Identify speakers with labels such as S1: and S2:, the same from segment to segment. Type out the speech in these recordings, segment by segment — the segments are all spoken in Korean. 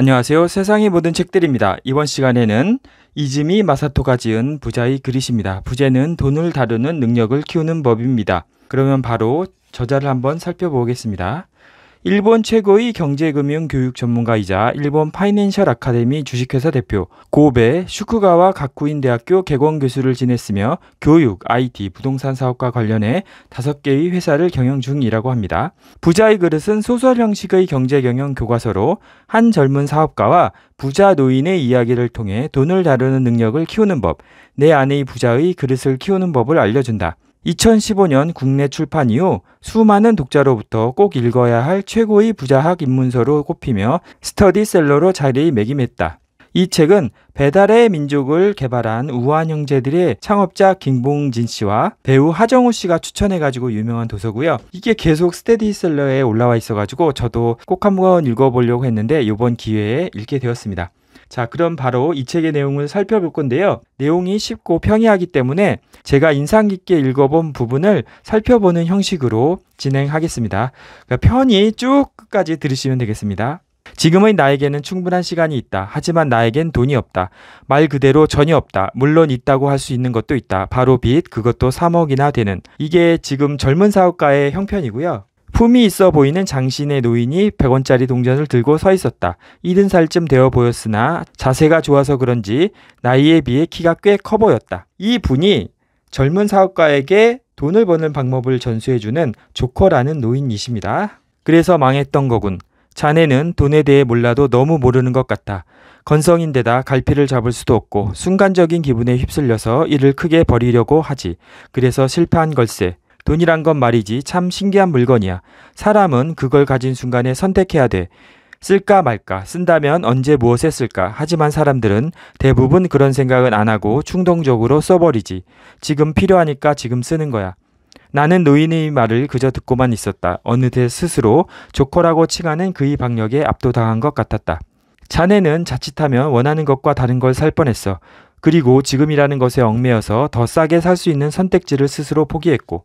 S1: 안녕하세요. 세상의 모든 책들입니다. 이번 시간에는 이즈미 마사토가 지은 부자의 그릿입니다. 부자는 돈을 다루는 능력을 키우는 법입니다. 그러면 바로 저자를 한번 살펴보겠습니다. 일본 최고의 경제금융 교육 전문가이자 일본 파이낸셜 아카데미 주식회사 대표, 고베 슈쿠가와 가쿠인 대학교 개공 교수를 지냈으며 교육, IT, 부동산 사업과 관련해 다섯 개의 회사를 경영 중이라고 합니다. 부자의 그릇은 소설 형식의 경제 경영 교과서로 한 젊은 사업가와 부자 노인의 이야기를 통해 돈을 다루는 능력을 키우는 법, 내 아내의 부자의 그릇을 키우는 법을 알려준다. 2015년 국내 출판 이후 수많은 독자로부터 꼭 읽어야 할 최고의 부자학 입문서로 꼽히며 스터디셀러로 자리매김했다. 이 책은 배달의 민족을 개발한 우한 형제들의 창업자 김봉진 씨와 배우 하정우 씨가 추천해가지고 유명한 도서고요. 이게 계속 스테디셀러에 올라와 있어가지고 저도 꼭 한번 읽어보려고 했는데 이번 기회에 읽게 되었습니다. 자, 그럼 바로 이 책의 내용을 살펴볼 건데요. 내용이 쉽고 평이하기 때문에 제가 인상 깊게 읽어본 부분을 살펴보는 형식으로 진행하겠습니다. 그러니까 편히 쭉 끝까지 들으시면 되겠습니다. 지금의 나에게는 충분한 시간이 있다. 하지만 나에겐 돈이 없다. 말 그대로 전혀 없다. 물론 있다고 할 수 있는 것도 있다. 바로 빚, 그것도 3억이나 되는. 이게 지금 젊은 사업가의 형편이고요. 품이 있어 보이는 장신의 노인이 100원짜리 동전을 들고 서 있었다. 이든 살쯤 되어 보였으나 자세가 좋아서 그런지 나이에 비해 키가 꽤 커 보였다. 이 분이 젊은 사업가에게 돈을 버는 방법을 전수해주는 조커라는 노인이십니다. 그래서 망했던 거군. 자네는 돈에 대해 몰라도 너무 모르는 것 같다. 건성인데다 갈피를 잡을 수도 없고 순간적인 기분에 휩쓸려서 이를 크게 버리려고 하지. 그래서 실패한 걸세. 돈이란 건 말이지 참 신기한 물건이야. 사람은 그걸 가진 순간에 선택해야 돼. 쓸까 말까, 쓴다면 언제 무엇에 쓸까. 하지만 사람들은 대부분 그런 생각은 안 하고 충동적으로 써버리지. 지금 필요하니까 지금 쓰는 거야. 나는 노인의 말을 그저 듣고만 있었다. 어느새 스스로 조커라고 칭하는 그의 박력에 압도당한 것 같았다. 자네는 자칫하면 원하는 것과 다른 걸 살 뻔했어. 그리고 지금이라는 것에 얽매여서 더 싸게 살 수 있는 선택지를 스스로 포기했고,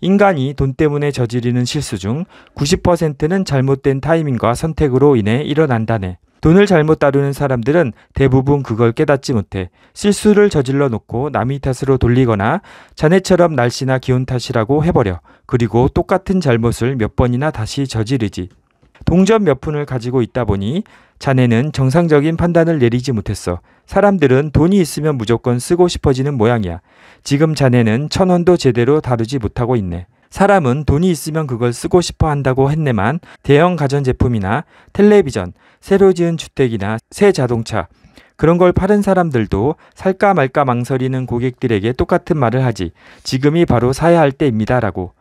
S1: 인간이 돈 때문에 저지르는 실수 중 90%는 잘못된 타이밍과 선택으로 인해 일어난다네. 돈을 잘못 다루는 사람들은 대부분 그걸 깨닫지 못해 실수를 저질러 놓고 남의 탓으로 돌리거나 자네처럼 날씨나 기온 탓이라고 해버려. 그리고 똑같은 잘못을 몇 번이나 다시 저지르지. 동전 몇 푼을 가지고 있다 보니 자네는 정상적인 판단을 내리지 못했어. 사람들은 돈이 있으면 무조건 쓰고 싶어지는 모양이야. 지금 자네는 천 원도 제대로 다루지 못하고 있네. 사람은 돈이 있으면 그걸 쓰고 싶어 한다고 했네만 대형 가전제품이나 텔레비전, 새로 지은 주택이나 새 자동차, 그런 걸 파는 사람들도 살까 말까 망설이는 고객들에게 똑같은 말을 하지. 지금이 바로 사야 할 때입니다라고.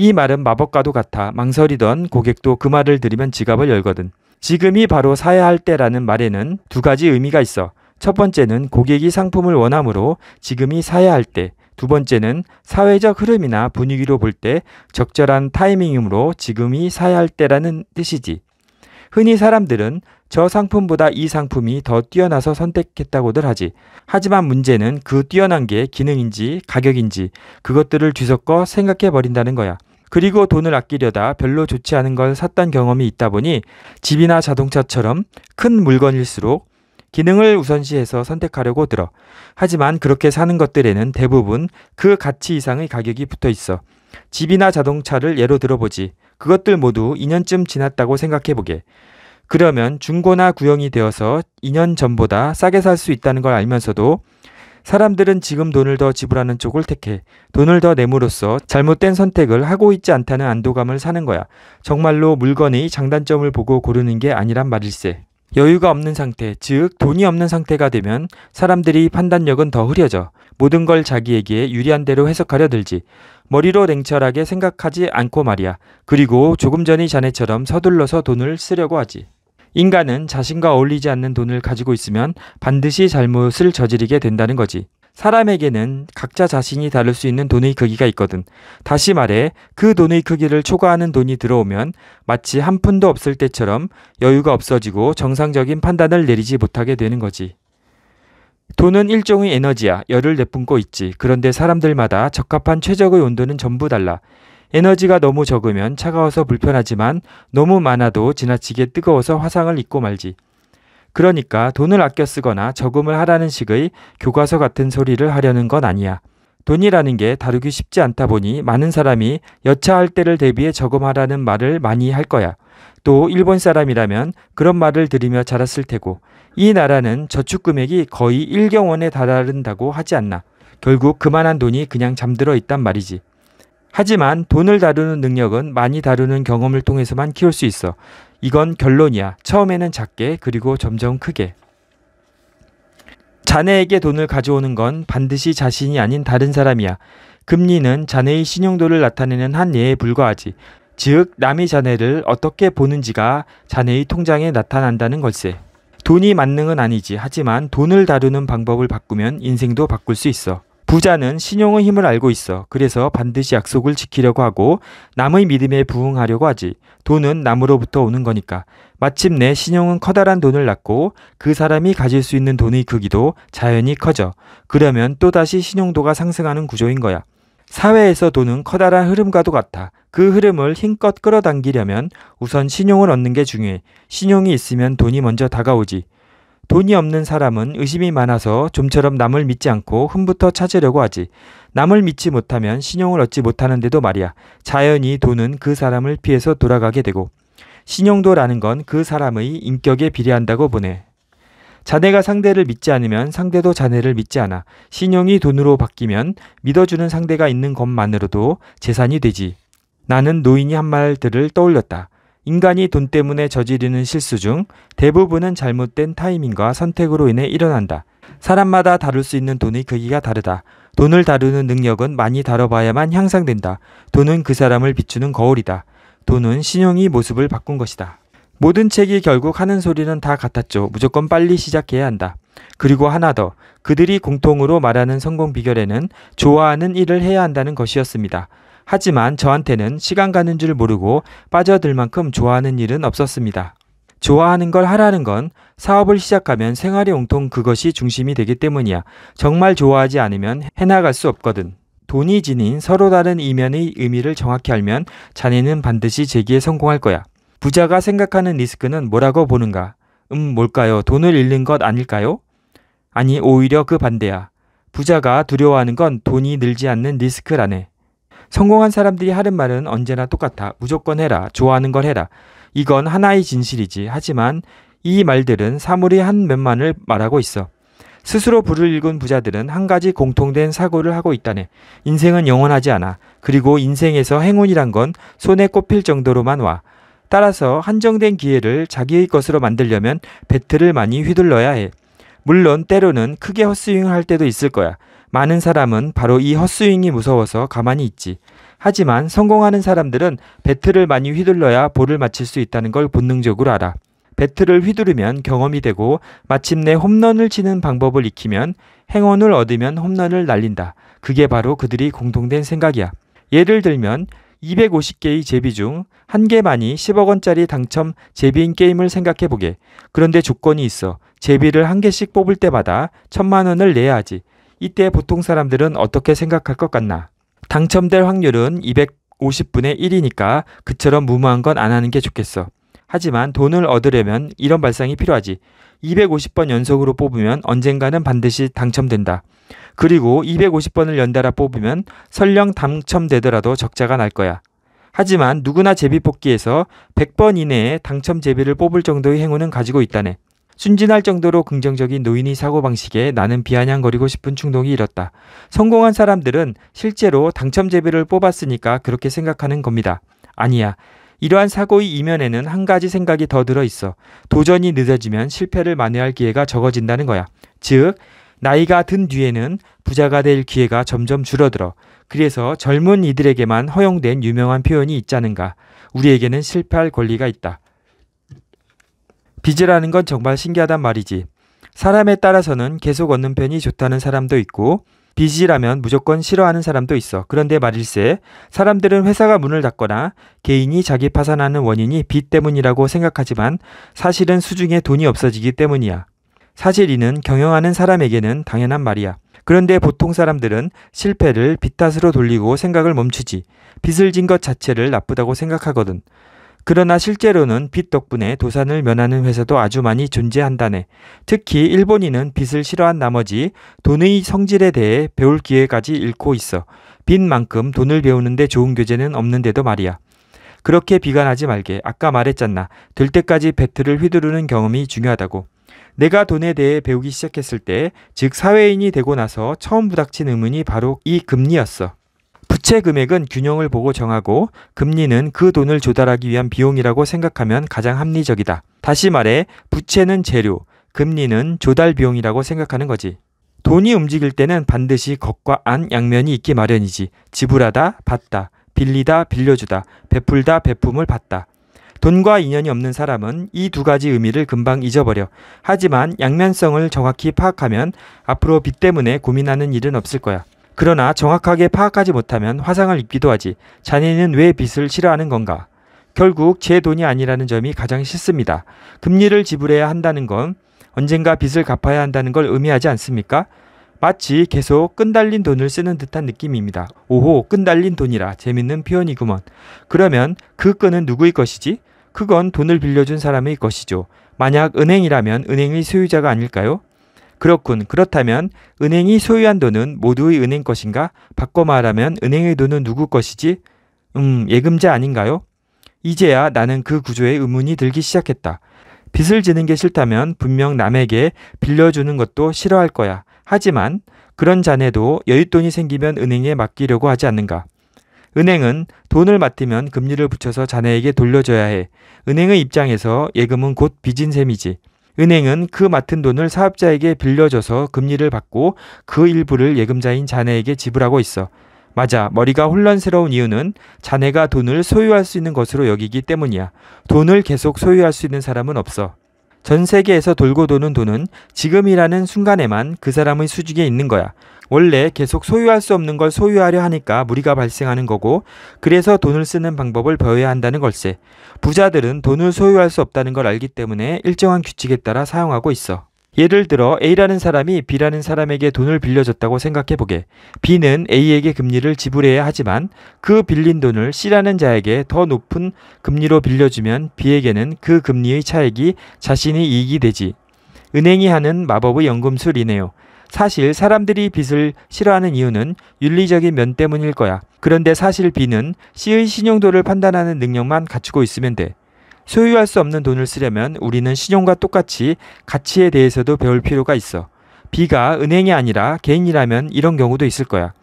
S1: 이 말은 마법과도 같아 망설이던 고객도 그 말을 들으면 지갑을 열거든. 지금이 바로 사야 할 때라는 말에는 두 가지 의미가 있어. 첫 번째는 고객이 상품을 원하므로 지금이 사야 할 때. 두 번째는 사회적 흐름이나 분위기로 볼 때 적절한 타이밍이므로 지금이 사야 할 때라는 뜻이지. 흔히 사람들은 저 상품보다 이 상품이 더 뛰어나서 선택했다고들 하지. 하지만 문제는 그 뛰어난 게 기능인지 가격인지 그것들을 뒤섞어 생각해 버린다는 거야. 그리고 돈을 아끼려다 별로 좋지 않은 걸 샀던 경험이 있다 보니 집이나 자동차처럼 큰 물건일수록 기능을 우선시해서 선택하려고 들어. 하지만 그렇게 사는 것들에는 대부분 그 가치 이상의 가격이 붙어 있어. 집이나 자동차를 예로 들어보지. 그것들 모두 2년쯤 지났다고 생각해 보게. 그러면 중고나 구형이 되어서 2년 전보다 싸게 살 수 있다는 걸 알면서도 사람들은 지금 돈을 더 지불하는 쪽을 택해 돈을 더 내므로써 잘못된 선택을 하고 있지 않다는 안도감을 사는 거야. 정말로 물건의 장단점을 보고 고르는 게 아니란 말일세. 여유가 없는 상태, 즉 돈이 없는 상태가 되면 사람들이 판단력은 더 흐려져 모든 걸 자기에게 유리한 대로 해석하려 들지. 머리로 냉철하게 생각하지 않고 말이야. 그리고 조금 전의 자네처럼 서둘러서 돈을 쓰려고 하지. 인간은 자신과 어울리지 않는 돈을 가지고 있으면 반드시 잘못을 저지르게 된다는 거지. 사람에게는 각자 자신이 다룰 수 있는 돈의 크기가 있거든. 다시 말해, 그 돈의 크기를 초과하는 돈이 들어오면 마치 한 푼도 없을 때처럼 여유가 없어지고 정상적인 판단을 내리지 못하게 되는 거지. 돈은 일종의 에너지야. 열을 내뿜고 있지. 그런데 사람들마다 적합한 최적의 온도는 전부 달라. 에너지가 너무 적으면 차가워서 불편하지만 너무 많아도 지나치게 뜨거워서 화상을 입고 말지. 그러니까 돈을 아껴 쓰거나 저금을 하라는 식의 교과서 같은 소리를 하려는 건 아니야. 돈이라는 게 다루기 쉽지 않다 보니 많은 사람이 여차할 때를 대비해 저금하라는 말을 많이 할 거야. 또 일본 사람이라면 그런 말을 들으며 자랐을 테고 이 나라는 저축 금액이 거의 1경원에 달하른다고 하지 않나. 결국 그만한 돈이 그냥 잠들어 있단 말이지. 하지만 돈을 다루는 능력은 많이 다루는 경험을 통해서만 키울 수 있어. 이건 결론이야. 처음에는 작게 그리고 점점 크게. 자네에게 돈을 가져오는 건 반드시 자신이 아닌 다른 사람이야. 금리는 자네의 신용도를 나타내는 한 예에 불과하지. 즉, 남이 자네를 어떻게 보는지가 자네의 통장에 나타난다는 걸세. 돈이 만능은 아니지. 하지만 돈을 다루는 방법을 바꾸면 인생도 바꿀 수 있어. 부자는 신용의 힘을 알고 있어. 그래서 반드시 약속을 지키려고 하고 남의 믿음에 부응하려고 하지. 돈은 남으로부터 오는 거니까. 마침내 신용은 커다란 돈을 낳고 그 사람이 가질 수 있는 돈의 크기도 자연히 커져. 그러면 또다시 신용도가 상승하는 구조인 거야. 사회에서 돈은 커다란 흐름과도 같아. 그 흐름을 힘껏 끌어당기려면 우선 신용을 얻는 게 중요해. 신용이 있으면 돈이 먼저 다가오지. 돈이 없는 사람은 의심이 많아서 좀처럼 남을 믿지 않고 흠부터 찾으려고 하지. 남을 믿지 못하면 신용을 얻지 못하는데도 말이야. 자연히 돈은 그 사람을 피해서 돌아가게 되고 신용도라는 건 그 사람의 인격에 비례한다고 보네. 자네가 상대를 믿지 않으면 상대도 자네를 믿지 않아. 신용이 돈으로 바뀌면 믿어주는 상대가 있는 것만으로도 재산이 되지. 나는 노인이 한 말들을 떠올렸다. 인간이 돈 때문에 저지르는 실수 중 대부분은 잘못된 타이밍과 선택으로 인해 일어난다. 사람마다 다룰 수 있는 돈의 크기가 다르다. 돈을 다루는 능력은 많이 다뤄봐야만 향상된다. 돈은 그 사람을 비추는 거울이다. 돈은 신용이 모습을 바꾼 것이다. 모든 책이 결국 하는 소리는 다 같았죠. 무조건 빨리 시작해야 한다. 그리고 하나 더. 그들이 공통으로 말하는 성공 비결에는 좋아하는 일을 해야 한다는 것이었습니다. 하지만 저한테는 시간 가는 줄 모르고 빠져들 만큼 좋아하는 일은 없었습니다. 좋아하는 걸 하라는 건 사업을 시작하면 생활이 온통 그것이 중심이 되기 때문이야. 정말 좋아하지 않으면 해나갈 수 없거든. 돈이 지닌 서로 다른 이면의 의미를 정확히 알면 자네는 반드시 재기에 성공할 거야. 부자가 생각하는 리스크는 뭐라고 보는가? 음, 뭘까요? 돈을 잃는 것 아닐까요? 아니, 오히려 그 반대야. 부자가 두려워하는 건 돈이 늘지 않는 리스크라네. 성공한 사람들이 하는 말은 언제나 똑같아. 무조건 해라. 좋아하는 걸 해라. 이건 하나의 진실이지. 하지만 이 말들은 사물의 한 면만을 말하고 있어. 스스로 불을 읽은 부자들은 한 가지 공통된 사고를 하고 있다네. 인생은 영원하지 않아. 그리고 인생에서 행운이란 건 손에 꼽힐 정도로만 와. 따라서 한정된 기회를 자기의 것으로 만들려면 배틀을 많이 휘둘러야 해. 물론 때로는 크게 헛스윙할 때도 있을 거야. 많은 사람은 바로 이 헛스윙이 무서워서 가만히 있지. 하지만 성공하는 사람들은 배틀을 많이 휘둘러야 볼을 맞힐 수 있다는 걸 본능적으로 알아. 배틀을 휘두르면 경험이 되고 마침내 홈런을 치는 방법을 익히면 행운을 얻으면 홈런을 날린다. 그게 바로 그들이 공통된 생각이야. 예를 들면 250개의 제비 중 한 개만이 10억 원짜리 당첨 제비인 게임을 생각해 보게. 그런데 조건이 있어. 제비를 한 개씩 뽑을 때마다 천만 원을 내야 하지. 이때 보통 사람들은 어떻게 생각할 것 같나? 당첨될 확률은 250분의 1이니까 그처럼 무모한 건 안 하는 게 좋겠어. 하지만 돈을 얻으려면 이런 발상이 필요하지. 250번 연속으로 뽑으면 언젠가는 반드시 당첨된다. 그리고 250번을 연달아 뽑으면 설령 당첨되더라도 적자가 날 거야. 하지만 누구나 제비 뽑기에서 100번 이내에 당첨 제비를 뽑을 정도의 행운은 가지고 있다네. 순진할 정도로 긍정적인 노인의 사고방식에 나는 비아냥거리고 싶은 충동이 일었다. 성공한 사람들은 실제로 당첨 제비를 뽑았으니까 그렇게 생각하는 겁니다. 아니야. 이러한 사고의 이면에는 한 가지 생각이 더 들어 있어. 도전이 늦어지면 실패를 만회할 기회가 적어진다는 거야. 즉, 나이가 든 뒤에는 부자가 될 기회가 점점 줄어들어. 그래서 젊은 이들에게만 허용된 유명한 표현이 있자는가. 우리에게는 실패할 권리가 있다. 빚이라는 건 정말 신기하단 말이지. 사람에 따라서는 계속 얻는 편이 좋다는 사람도 있고 빚이라면 무조건 싫어하는 사람도 있어. 그런데 말일세 사람들은 회사가 문을 닫거나 개인이 자기 파산하는 원인이 빚 때문이라고 생각하지만 사실은 수중에 돈이 없어지기 때문이야. 사실 이는 경영하는 사람에게는 당연한 말이야. 그런데 보통 사람들은 실패를 빚 탓으로 돌리고 생각을 멈추지. 빚을 진 것 자체를 나쁘다고 생각하거든. 그러나 실제로는 빚 덕분에 도산을 면하는 회사도 아주 많이 존재한다네. 특히 일본인은 빚을 싫어한 나머지 돈의 성질에 대해 배울 기회까지 잃고 있어. 빚만큼 돈을 배우는데 좋은 교재는 없는데도 말이야. 그렇게 비관하지 말게. 아까 말했잖나. 될 때까지 배틀을 휘두르는 경험이 중요하다고. 내가 돈에 대해 배우기 시작했을 때, 즉 사회인이 되고 나서 처음 부닥친 의문이 바로 이 금리였어. 부채 금액은 균형을 보고 정하고 금리는 그 돈을 조달하기 위한 비용이라고 생각하면 가장 합리적이다. 다시 말해 부채는 재료, 금리는 조달 비용이라고 생각하는 거지. 돈이 움직일 때는 반드시 겉과 안 양면이 있기 마련이지. 지불하다, 받다, 빌리다, 빌려주다, 베풀다, 베품을 받다. 돈과 인연이 없는 사람은 이 두 가지 의미를 금방 잊어버려. 하지만 양면성을 정확히 파악하면 앞으로 빚 때문에 고민하는 일은 없을 거야. 그러나 정확하게 파악하지 못하면 화상을 입기도 하지. 자네는 왜 빚을 싫어하는 건가? 결국 제 돈이 아니라는 점이 가장 싫습니다. 금리를 지불해야 한다는 건 언젠가 빚을 갚아야 한다는 걸 의미하지 않습니까? 마치 계속 끈달린 돈을 쓰는 듯한 느낌입니다. 오호, 끈달린 돈이라 재밌는 표현이구먼. 그러면 그 끈은 누구의 것이지? 그건 돈을 빌려준 사람의 것이죠. 만약 은행이라면 은행의 소유자가 아닐까요? 그렇군. 그렇다면 은행이 소유한 돈은 모두의 은행 것인가? 바꿔 말하면 은행의 돈은 누구 것이지? 음, 예금자 아닌가요? 이제야 나는 그 구조에 의문이 들기 시작했다. 빚을 지는 게 싫다면 분명 남에게 빌려주는 것도 싫어할 거야. 하지만 그런 자네도 여윳돈이 생기면 은행에 맡기려고 하지 않는가? 은행은 돈을 맡으면 금리를 붙여서 자네에게 돌려줘야 해. 은행의 입장에서 예금은 곧 빚인 셈이지. 은행은 그 맡은 돈을 사업자에게 빌려줘서 금리를 받고 그 일부를 예금자인 자네에게 지불하고 있어. 맞아. 머리가 혼란스러운 이유는 자네가 돈을 소유할 수 있는 것으로 여기기 때문이야. 돈을 계속 소유할 수 있는 사람은 없어. 전 세계에서 돌고 도는 돈은 지금이라는 순간에만 그 사람의 수직에 있는 거야. 원래 계속 소유할 수 없는 걸 소유하려 하니까 무리가 발생하는 거고 그래서 돈을 쓰는 방법을 배워야 한다는 걸세. 부자들은 돈을 소유할 수 없다는 걸 알기 때문에 일정한 규칙에 따라 사용하고 있어. 예를 들어 A라는 사람이 B라는 사람에게 돈을 빌려줬다고 생각해 보게. B는 A에게 금리를 지불해야 하지만 그 빌린 돈을 C라는 자에게 더 높은 금리로 빌려주면 B에게는 그 금리의 차액이 자신이 이익이 되지. 은행이 하는 마법의 연금술이네요. 사실 사람들이 빚을 싫어하는 이유는 윤리적인 면 때문일 거야. 그런데 사실 B는 C의 신용도를 판단하는 능력만 갖추고 있으면 돼. 소유할 수 없는 돈을 쓰려면 우리는 신용과 똑같이 가치에 대해서도 배울 필요가 있어. B가 은행이 아니라 개인이라면 이런 경우도 있을 거야.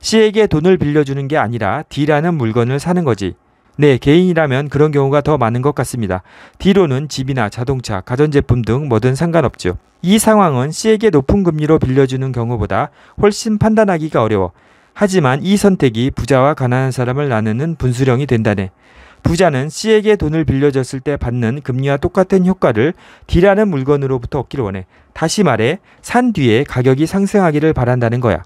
S1: C에게 돈을 빌려주는 게 아니라 D라는 물건을 사는 거지. 네, 개인이라면 그런 경우가 더 많은 것 같습니다. D로는 집이나 자동차, 가전제품 등 뭐든 상관없죠. 이 상황은 C에게 높은 금리로 빌려주는 경우보다 훨씬 판단하기가 어려워. 하지만 이 선택이 부자와 가난한 사람을 나누는 분수령이 된다네. 부자는 C에게 돈을 빌려줬을 때 받는 금리와 똑같은 효과를 D라는 물건으로부터 얻기를 원해. 다시 말해, 산 뒤에 가격이 상승하기를 바란다는 거야.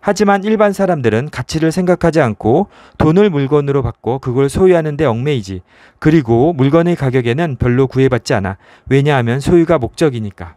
S1: 하지만 일반 사람들은 가치를 생각하지 않고 돈을 물건으로 받고 그걸 소유하는데 얽매이지. 그리고 물건의 가격에는 별로 구애받지 않아. 왜냐하면 소유가 목적이니까.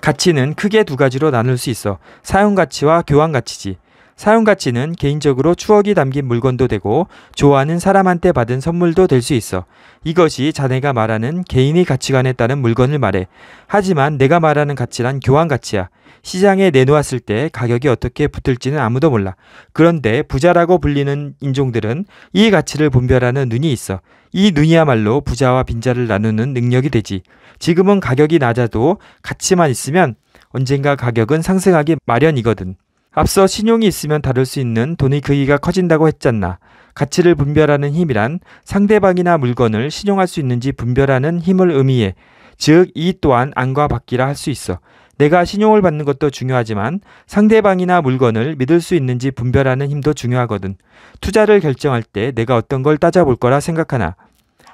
S1: 가치는 크게 두 가지로 나눌 수 있어. 사용 가치와 교환 가치지. 사용 가치는 개인적으로 추억이 담긴 물건도 되고 좋아하는 사람한테 받은 선물도 될 수 있어. 이것이 자네가 말하는 개인의 가치관에 따른 물건을 말해. 하지만 내가 말하는 가치란 교환 가치야. 시장에 내놓았을 때 가격이 어떻게 붙을지는 아무도 몰라. 그런데 부자라고 불리는 인종들은 이 가치를 분별하는 눈이 있어. 이 눈이야말로 부자와 빈자를 나누는 능력이 되지. 지금은 가격이 낮아도 가치만 있으면 언젠가 가격은 상승하기 마련이거든. 앞서 신용이 있으면 다룰 수 있는 돈의 크기가 커진다고 했잖나. 가치를 분별하는 힘이란 상대방이나 물건을 신용할 수 있는지 분별하는 힘을 의미해. 즉, 이 또한 안과 받기라 할 수 있어. 내가 신용을 받는 것도 중요하지만 상대방이나 물건을 믿을 수 있는지 분별하는 힘도 중요하거든. 투자를 결정할 때 내가 어떤 걸 따져볼 거라 생각하나.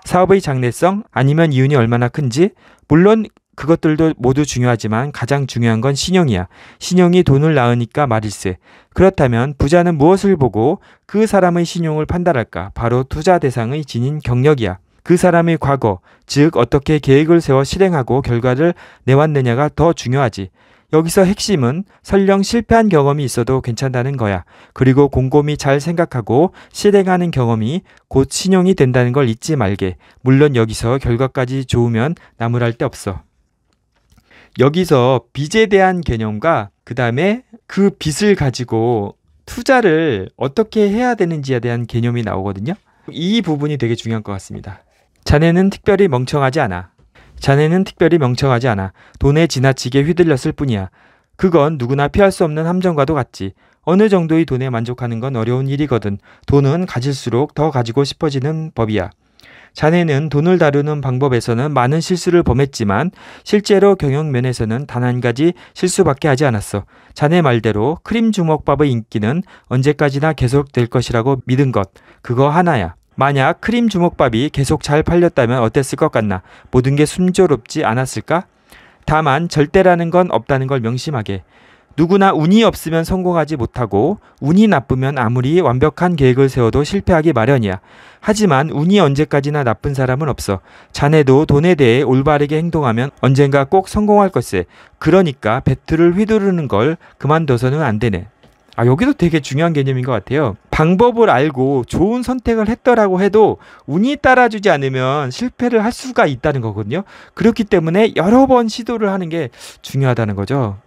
S1: 사업의 장래성 아니면 이윤이 얼마나 큰지 물론 그것들도 모두 중요하지만 가장 중요한 건 신용이야. 신용이 돈을 낳으니까 말일세. 그렇다면 부자는 무엇을 보고 그 사람의 신용을 판단할까? 바로 투자 대상의 지닌 경력이야. 그 사람의 과거, 즉 어떻게 계획을 세워 실행하고 결과를 내왔느냐가 더 중요하지. 여기서 핵심은 설령 실패한 경험이 있어도 괜찮다는 거야. 그리고 곰곰이 잘 생각하고 실행하는 경험이 곧 신용이 된다는 걸 잊지 말게. 물론 여기서 결과까지 좋으면 나무랄 데 없어. 여기서 빚에 대한 개념과 그 다음에 그 빚을 가지고 투자를 어떻게 해야 되는지에 대한 개념이 나오거든요. 이 부분이 되게 중요한 것 같습니다. 자네는 특별히 멍청하지 않아. 자네는 특별히 멍청하지 않아. 돈에 지나치게 휘둘렸을 뿐이야. 그건 누구나 피할 수 없는 함정과도 같지. 어느 정도의 돈에 만족하는 건 어려운 일이거든. 돈은 가질수록 더 가지고 싶어지는 법이야. 자네는 돈을 다루는 방법에서는 많은 실수를 범했지만 실제로 경영 면에서는 단 한 가지 실수밖에 하지 않았어. 자네 말대로 크림 주먹밥의 인기는 언제까지나 계속될 것이라고 믿은 것. 그거 하나야. 만약 크림 주먹밥이 계속 잘 팔렸다면 어땠을 것 같나? 모든 게 순조롭지 않았을까? 다만 절대라는 건 없다는 걸 명심하게. 누구나 운이 없으면 성공하지 못하고 운이 나쁘면 아무리 완벽한 계획을 세워도 실패하기 마련이야. 하지만 운이 언제까지나 나쁜 사람은 없어. 자네도 돈에 대해 올바르게 행동하면 언젠가 꼭 성공할 것세. 그러니까 배틀을 휘두르는 걸 그만둬서는 안 되네. 아, 여기도 되게 중요한 개념인 것 같아요. 방법을 알고 좋은 선택을 했더라고 해도 운이 따라주지 않으면 실패를 할 수가 있다는 거거든요. 그렇기 때문에 여러 번 시도를 하는 게 중요하다는 거죠.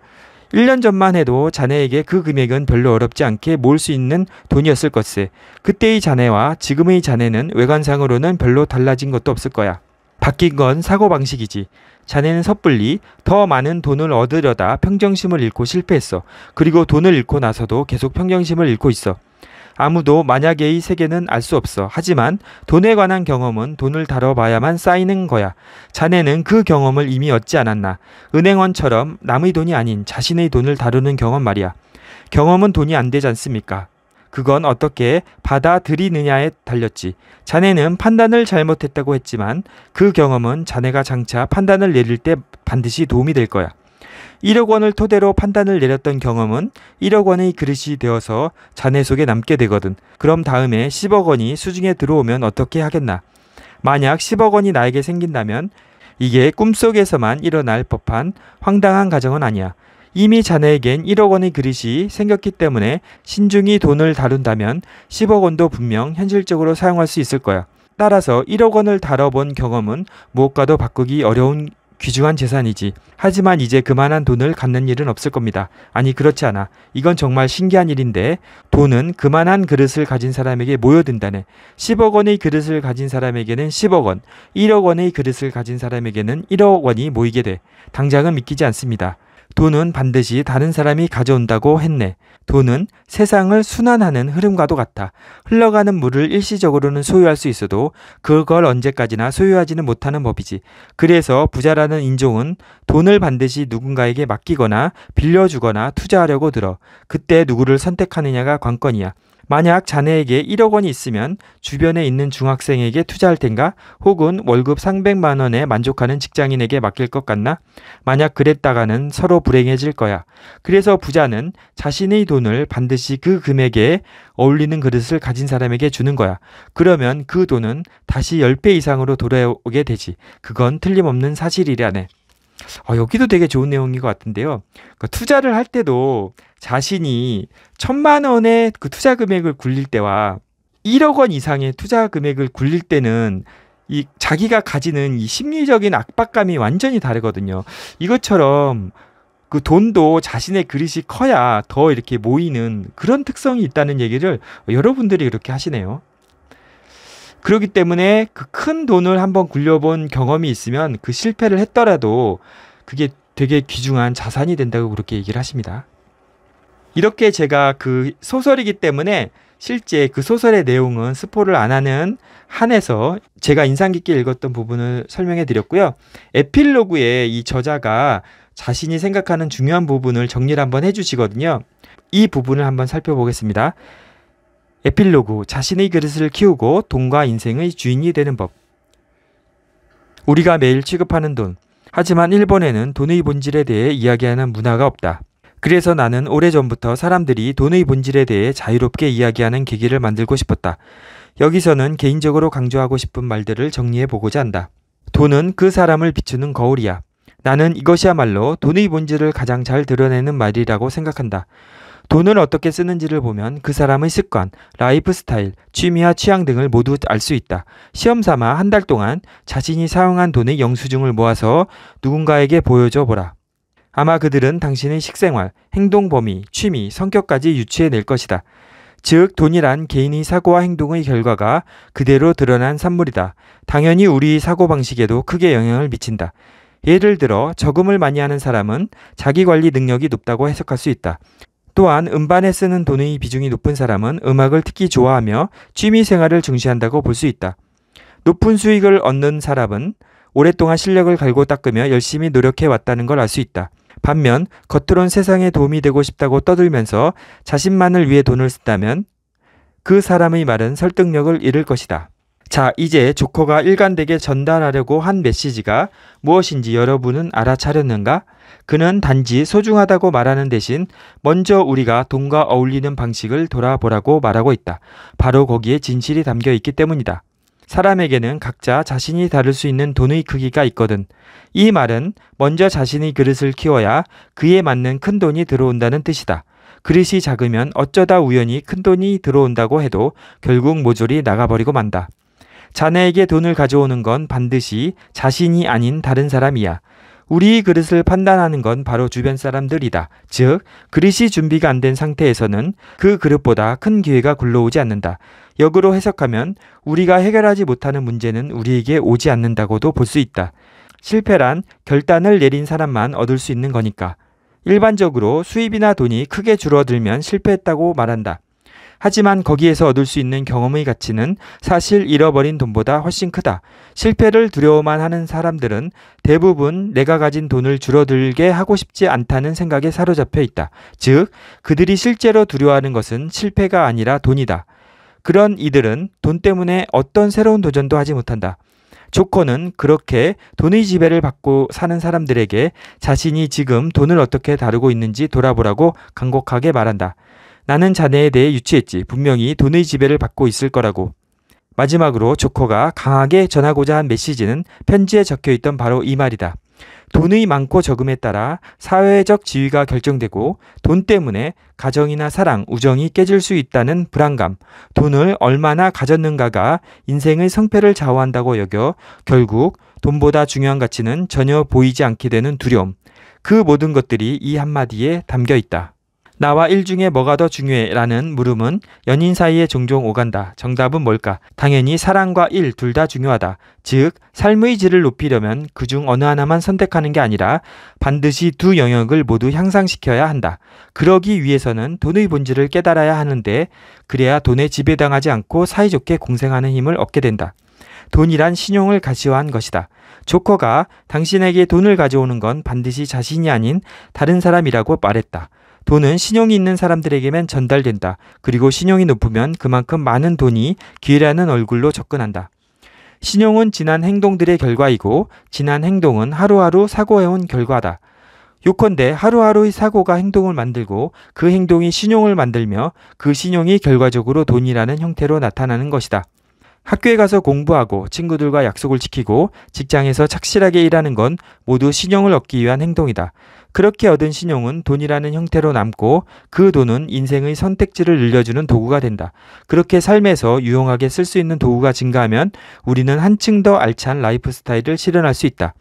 S1: 1년 전만 해도 자네에게 그 금액은 별로 어렵지 않게 모을 수 있는 돈이었을 것세. 그때의 자네와 지금의 자네는 외관상으로는 별로 달라진 것도 없을 거야. 바뀐 건 사고방식이지. 자네는 섣불리 더 많은 돈을 얻으려다 평정심을 잃고 실패했어. 그리고 돈을 잃고 나서도 계속 평정심을 잃고 있어. 아무도 만약에의 세계는 알 수 없어. 하지만 돈에 관한 경험은 돈을 다뤄봐야만 쌓이는 거야. 자네는 그 경험을 이미 얻지 않았나. 은행원처럼 남의 돈이 아닌 자신의 돈을 다루는 경험 말이야. 경험은 돈이 안 되지 않습니까? 그건 어떻게 받아들이느냐에 달렸지. 자네는 판단을 잘못했다고 했지만 그 경험은 자네가 장차 판단을 내릴 때 반드시 도움이 될 거야. 1억 원을 토대로 판단을 내렸던 경험은 1억 원의 그릇이 되어서 자네 속에 남게 되거든. 그럼 다음에 10억 원이 수중에 들어오면 어떻게 하겠나? 만약 10억 원이 나에게 생긴다면 이게 꿈속에서만 일어날 법한 황당한 가정은 아니야. 이미 자네에겐 1억 원의 그릇이 생겼기 때문에 신중히 돈을 다룬다면 10억 원도 분명 현실적으로 사용할 수 있을 거야. 따라서 1억 원을 다뤄본 경험은 무엇과도 바꾸기 어려운 귀중한 재산이지. 하지만 이제 그만한 돈을 갖는 일은 없을 겁니다. 아니, 그렇지 않아. 이건 정말 신기한 일인데, 돈은 그만한 그릇을 가진 사람에게 모여든다네. 10억 원의 그릇을 가진 사람에게는 10억 원, 1억 원의 그릇을 가진 사람에게는 1억 원이 모이게 돼. 당장은 믿기지 않습니다. 돈은 반드시 다른 사람이 가져온다고 했네. 돈은 세상을 순환하는 흐름과도 같아. 흘러가는 물을 일시적으로는 소유할 수 있어도 그걸 언제까지나 소유하지는 못하는 법이지. 그래서 부자라는 인종은 돈을 반드시 누군가에게 맡기거나 빌려주거나 투자하려고 들어. 그때 누구를 선택하느냐가 관건이야. 만약 자네에게 1억 원이 있으면 주변에 있는 중학생에게 투자할 텐가? 혹은 월급 300만 원에 만족하는 직장인에게 맡길 것 같나? 만약 그랬다가는 서로 불행해질 거야. 그래서 부자는 자신의 돈을 반드시 그 금액에 어울리는 그릇을 가진 사람에게 주는 거야. 그러면 그 돈은 다시 10배 이상으로 돌아오게 되지. 그건 틀림없는 사실이라네. 어, 여기도 되게 좋은 내용인 것 같은데요. 그러니까 투자를 할 때도 자신이 천만 원의 그 투자 금액을 굴릴 때와 1억 원 이상의 투자 금액을 굴릴 때는 이 자기가 가지는 이 심리적인 압박감이 완전히 다르거든요. 이것처럼 그 돈도 자신의 그릇이 커야 더 이렇게 모이는 그런 특성이 있다는 얘기를 여러분들이 그렇게 하시네요. 그렇기 때문에 그 큰 돈을 한번 굴려본 경험이 있으면 그 실패를 했더라도 그게 되게 귀중한 자산이 된다고 그렇게 얘기를 하십니다. 이렇게 제가 그 소설이기 때문에 실제 그 소설의 내용은 스포를 안 하는 한에서 제가 인상 깊게 읽었던 부분을 설명해 드렸고요. 에필로그에 이 저자가 자신이 생각하는 중요한 부분을 정리를 한번 해 주시거든요. 이 부분을 한번 살펴보겠습니다. 에필로그 자신의 그릇을 키우고 돈과 인생의 주인이 되는 법. 우리가 매일 취급하는 돈. 하지만 일본에는 돈의 본질에 대해 이야기하는 문화가 없다. 그래서 나는 오래전부터 사람들이 돈의 본질에 대해 자유롭게 이야기하는 계기를 만들고 싶었다. 여기서는 개인적으로 강조하고 싶은 말들을 정리해 보고자 한다. 돈은 그 사람을 비추는 거울이야. 나는 이것이야말로 돈의 본질을 가장 잘 드러내는 말이라고 생각한다. 돈을 어떻게 쓰는지를 보면 그 사람의 습관, 라이프 스타일, 취미와 취향 등을 모두 알 수 있다. 시험 삼아 한 달 동안 자신이 사용한 돈의 영수증을 모아서 누군가에게 보여줘 보라. 아마 그들은 당신의 식생활, 행동 범위, 취미, 성격까지 유추해 낼 것이다. 즉, 돈이란 개인의 사고와 행동의 결과가 그대로 드러난 산물이다. 당연히 우리 사고방식에도 크게 영향을 미친다. 예를 들어, 저금을 많이 하는 사람은 자기 관리 능력이 높다고 해석할 수 있다. 또한 음반에 쓰는 돈의 비중이 높은 사람은 음악을 특히 좋아하며 취미 생활을 중시한다고 볼 수 있다. 높은 수익을 얻는 사람은 오랫동안 실력을 갈고 닦으며 열심히 노력해 왔다는 걸 알 수 있다. 반면 겉으론 세상에 도움이 되고 싶다고 떠들면서 자신만을 위해 돈을 쓴다면 그 사람의 말은 설득력을 잃을 것이다. 자, 이제 조커가 일관되게 전달하려고 한 메시지가 무엇인지 여러분은 알아차렸는가? 그는 단지 소중하다고 말하는 대신 먼저 우리가 돈과 어울리는 방식을 돌아보라고 말하고 있다. 바로 거기에 진실이 담겨 있기 때문이다. 사람에게는 각자 자신이 다룰 수 있는 돈의 크기가 있거든. 이 말은 먼저 자신의 그릇을 키워야 그에 맞는 큰 돈이 들어온다는 뜻이다. 그릇이 작으면 어쩌다 우연히 큰 돈이 들어온다고 해도 결국 모조리 나가버리고 만다. 자네에게 돈을 가져오는 건 반드시 자신이 아닌 다른 사람이야. 우리 그릇을 판단하는 건 바로 주변 사람들이다. 즉, 그릇이 준비가 안 된 상태에서는 그 그릇보다 큰 기회가 굴러오지 않는다. 역으로 해석하면 우리가 해결하지 못하는 문제는 우리에게 오지 않는다고도 볼 수 있다. 실패란 결단을 내린 사람만 얻을 수 있는 거니까. 일반적으로 수입이나 돈이 크게 줄어들면 실패했다고 말한다. 하지만 거기에서 얻을 수 있는 경험의 가치는 사실 잃어버린 돈보다 훨씬 크다. 실패를 두려워만 하는 사람들은 대부분 내가 가진 돈을 줄어들게 하고 싶지 않다는 생각에 사로잡혀 있다. 즉, 그들이 실제로 두려워하는 것은 실패가 아니라 돈이다. 그런 이들은 돈 때문에 어떤 새로운 도전도 하지 못한다. 조커는 그렇게 돈의 지배를 받고 사는 사람들에게 자신이 지금 돈을 어떻게 다루고 있는지 돌아보라고 간곡하게 말한다. 나는 자네에 대해 유치했지. 분명히 돈의 지배를 받고 있을 거라고. 마지막으로 조커가 강하게 전하고자 한 메시지는 편지에 적혀 있던 바로 이 말이다. 돈의 많고 적음에 따라 사회적 지위가 결정되고 돈 때문에 가정이나 사랑, 우정이 깨질 수 있다는 불안감, 돈을 얼마나 가졌는가가 인생의 성패를 좌우한다고 여겨 결국 돈보다 중요한 가치는 전혀 보이지 않게 되는 두려움. 그 모든 것들이 이 한마디에 담겨 있다. 나와 일 중에 뭐가 더 중요해? 라는 물음은 연인 사이에 종종 오간다. 정답은 뭘까? 당연히 사랑과 일 둘 다 중요하다. 즉, 삶의 질을 높이려면 그중 어느 하나만 선택하는 게 아니라 반드시 두 영역을 모두 향상시켜야 한다. 그러기 위해서는 돈의 본질을 깨달아야 하는데, 그래야 돈에 지배당하지 않고 사이좋게 공생하는 힘을 얻게 된다. 돈이란 신용을 가시화한 것이다. 조커가 당신에게 돈을 가져오는 건 반드시 자신이 아닌 다른 사람이라고 말했다. 돈은 신용이 있는 사람들에게만 전달된다. 그리고 신용이 높으면 그만큼 많은 돈이 기회라는 얼굴로 접근한다. 신용은 지난 행동들의 결과이고 지난 행동은 하루하루 사고해온 결과다. 요컨대 하루하루의 사고가 행동을 만들고 그 행동이 신용을 만들며 그 신용이 결과적으로 돈이라는 형태로 나타나는 것이다. 학교에 가서 공부하고 친구들과 약속을 지키고 직장에서 착실하게 일하는 건 모두 신용을 얻기 위한 행동이다. 그렇게 얻은 신용은 돈이라는 형태로 남고 그 돈은 인생의 선택지를 늘려주는 도구가 된다. 그렇게 삶에서 유용하게 쓸 수 있는 도구가 증가하면 우리는 한층 더 알찬 라이프 스타일을 실현할 수 있다.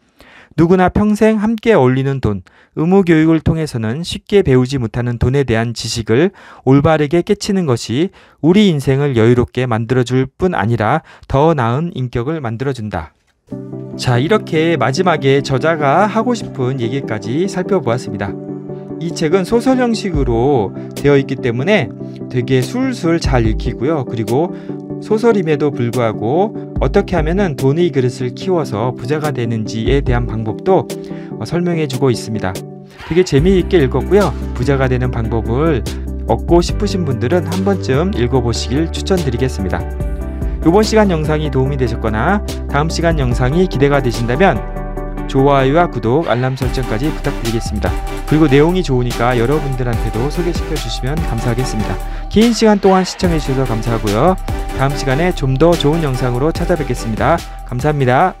S1: 누구나 평생 함께 어울리는 돈, 의무 교육을 통해서는 쉽게 배우지 못하는 돈에 대한 지식을 올바르게 깨치는 것이 우리 인생을 여유롭게 만들어줄 뿐 아니라 더 나은 인격을 만들어준다. 자, 이렇게 마지막에 저자가 하고 싶은 얘기까지 살펴보았습니다. 이 책은 소설 형식으로 되어 있기 때문에 되게 술술 잘 읽히고요. 그리고 소설임에도 불구하고 어떻게 하면 돈의 그릇을 키워서 부자가 되는지에 대한 방법도 어, 설명해 주고 있습니다. 되게 재미있게 읽었고요. 부자가 되는 방법을 얻고 싶으신 분들은 한 번쯤 읽어보시길 추천드리겠습니다. 이번 시간 영상이 도움이 되셨거나 다음 시간 영상이 기대가 되신다면 좋아요와 구독, 알람 설정까지 부탁드리겠습니다. 그리고 내용이 좋으니까 여러분들한테도 소개시켜 주시면 감사하겠습니다. 긴 시간 동안 시청해 주셔서 감사하고요. 다음 시간에 좀 더 좋은 영상으로 찾아뵙겠습니다. 감사합니다.